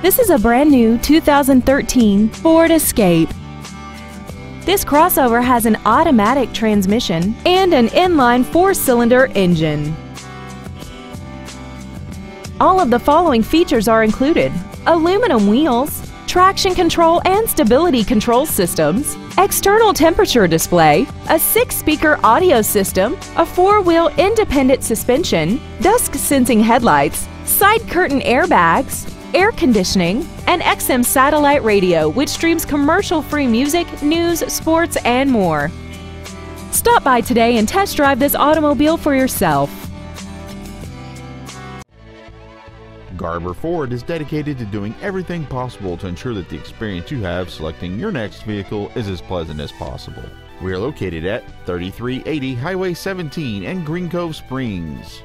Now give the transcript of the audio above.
This is a brand new 2013 Ford Escape. This crossover has an automatic transmission and an inline four-cylinder engine. All of the following features are included. Aluminum wheels, traction control and stability control systems, external temperature display, a six-speaker audio system, a four-wheel independent suspension, dusk sensing headlights, side curtain airbags, air conditioning, and XM satellite radio, which streams commercial free music, news, sports, and more. Stop by today and test drive this automobile for yourself. Garber Ford is dedicated to doing everything possible to ensure that the experience you have selecting your next vehicle is as pleasant as possible. We are located at 3380 Highway 17 in Green Cove Springs.